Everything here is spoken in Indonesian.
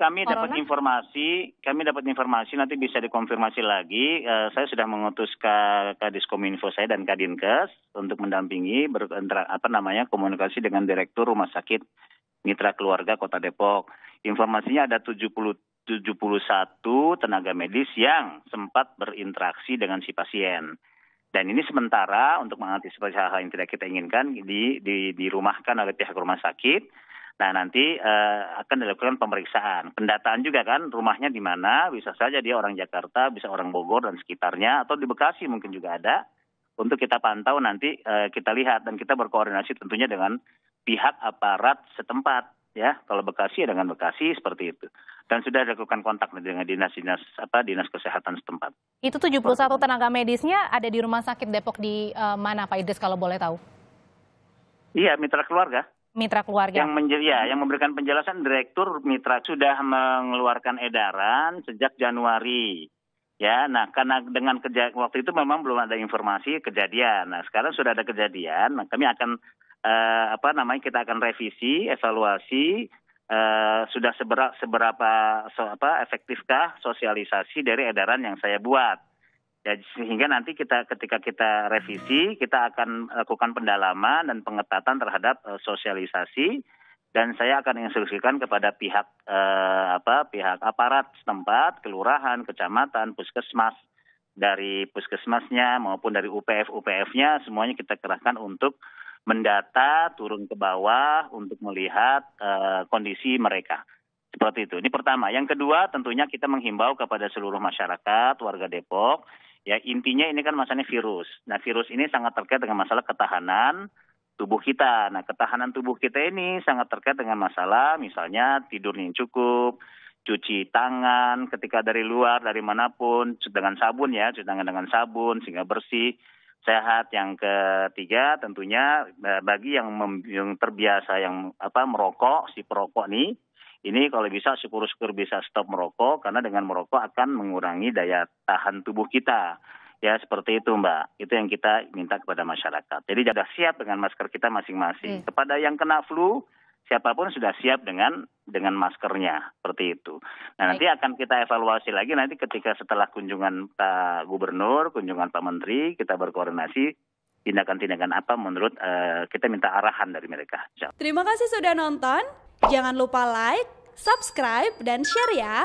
kami dapat informasi, kami dapat informasi nanti bisa dikonfirmasi lagi. Uh, saya sudah mengutus ke Kadiskominfo saya dan Kadinkes untuk mendampingi ber, apa namanya komunikasi dengan Direktur Rumah Sakit Mitra Keluarga Kota Depok. Informasinya ada 70 71 tenaga medis yang sempat berinteraksi dengan si pasien. Dan ini sementara untuk mengantisipasi hal-hal yang tidak kita inginkan di, di, dirumahkan oleh pihak rumah sakit Nah nanti uh, akan dilakukan pemeriksaan, pendataan juga kan rumahnya di mana, bisa saja dia orang Jakarta, bisa orang Bogor dan sekitarnya, atau di Bekasi mungkin juga ada. Untuk kita pantau nanti uh, kita lihat dan kita berkoordinasi tentunya dengan pihak aparat setempat ya. Kalau Bekasi ya dengan Bekasi seperti itu. Dan sudah dilakukan kontak dengan dinas-dinas apa dinas kesehatan setempat. Itu 71 tenaga medisnya ada di rumah sakit Depok di uh, mana Pak Idris kalau boleh tahu? Iya, mitra keluarga mitra keluarga. Yang menje ya, yang memberikan penjelasan direktur mitra sudah mengeluarkan edaran sejak Januari. Ya, nah karena dengan kerja waktu itu memang belum ada informasi kejadian. Nah, sekarang sudah ada kejadian, nah, kami akan eh, apa namanya kita akan revisi, evaluasi eh, sudah seberapa seberapa so, apa efektifkah sosialisasi dari edaran yang saya buat. Ya, sehingga nanti kita ketika kita revisi kita akan lakukan pendalaman dan pengetatan terhadap uh, sosialisasi dan saya akan instruksikan kepada pihak uh, apa pihak aparat setempat, kelurahan, kecamatan, puskesmas dari puskesmasnya maupun dari UPF UPF-nya semuanya kita kerahkan untuk mendata turun ke bawah untuk melihat uh, kondisi mereka. Seperti itu. Ini pertama. Yang kedua tentunya kita menghimbau kepada seluruh masyarakat warga Depok Ya intinya ini kan masalahnya virus. Nah virus ini sangat terkait dengan masalah ketahanan tubuh kita. Nah ketahanan tubuh kita ini sangat terkait dengan masalah misalnya tidur yang cukup, cuci tangan ketika dari luar dari mana pun dengan sabun ya, cuci tangan dengan sabun sehingga bersih sehat. Yang ketiga tentunya eh, bagi yang, yang terbiasa yang apa merokok si perokok nih ini kalau bisa syukur-syukur bisa stop merokok karena dengan merokok akan mengurangi daya tahan tubuh kita. Ya seperti itu Mbak. Itu yang kita minta kepada masyarakat. Jadi jaga siap dengan masker kita masing-masing. Hmm. Kepada yang kena flu, siapa pun sudah siap dengan dengan maskernya seperti itu. Nah nanti akan kita evaluasi lagi nanti ketika setelah kunjungan Pak Gubernur, kunjungan Pak Menteri, kita berkoordinasi tindakan-tindakan apa menurut uh, kita minta arahan dari mereka. Terima kasih sudah nonton. Jangan lupa like, subscribe, dan share ya.